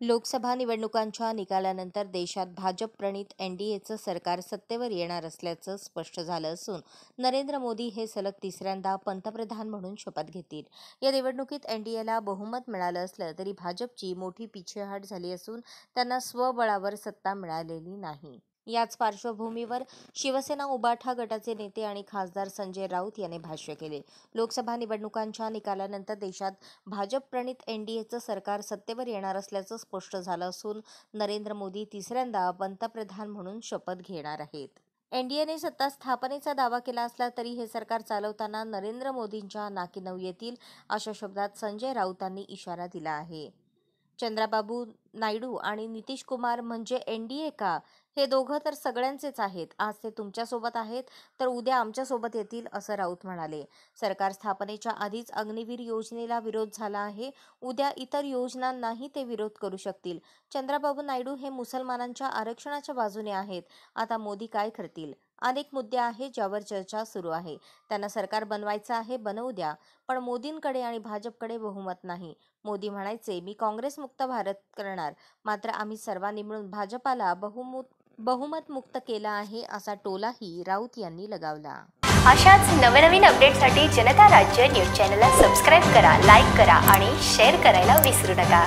लोकसभा निवडणुकांच्या निकालानंतर देशात भाजप प्रणित एनडीएचं सरकार सत्तेवर येणार असल्याचं स्पष्ट झालं असून नरेंद्र मोदी हे सलग तिसऱ्यांदा पंतप्रधान म्हणून शपथ घेतील. या निवडणुकीत एनडीएला बहुमत मिळालं असलं तरी भाजपची मोठी पिछेहाट झाली असून त्यांना स्वबळावर सत्ता मिळालेली नाही. याच पार्श्वभूमीवर शिवसेना उबाठा गटाचे नेते आणि खासदार संजय राऊत यांनी भाष्य केले. लोकसभा निवडणुकांच्या निकालानंतर देशात भाजप प्रणित एनडीएचं सरकार सत्तेवर येणार असल्याचं स्पष्ट झालं असून नरेंद्र मोदी तिसऱ्यांदा पंतप्रधान म्हणून शपथ घेणार आहेत. एनडीएने सत्ता स्थापनेचा दावा केला असला तरी हे सरकार चालवताना नरेंद्र मोदींच्या नाकीनऊ येतील अशा शब्दात संजय राऊतांनी इशारा दिला आहे. चंद्राबाबू नायडू आणि नितीश कुमार म्हणजे एनडीए का? हे दोघं तर सगळ्यांचेच आहेत. आज ते तुमच्यासोबत आहेत तर उद्या आमच्यासोबत येतील असं राऊत म्हणाले. सरकार स्थापनेच्या आधीच अग्निवीर योजनेला विरोध झाला आहे. उद्या इतर योजनांनाही ते विरोध करू शकतील. चंद्राबाबू नायडू हे मुसलमानांच्या आरक्षणाच्या बाजूने आहेत. आता मोदी काय करतील? अनेक मुद्दे आहेत ज्यावर चर्चा सुरू आहे. त्यांना सरकार बनवायचं आहे बनवू द्या. पण मोदींकडे आणि भाजपकडे बहुमत नाही. मोदी म्हणायचे मी काँग्रेस मुक्त भारत करणार. मात्र आम्ही सर्वांनी मिळून भाजपाला बहुमत बहुमत मुक्त केला आहे असा टोलाही राऊत यांनी लगावला. अशाच नवनवीन अपडेटसाठी जनता राज्य न्यूज चॅनलला सबस्क्राईब करा लाईक करा आणि शेअर करायला विसरू नका.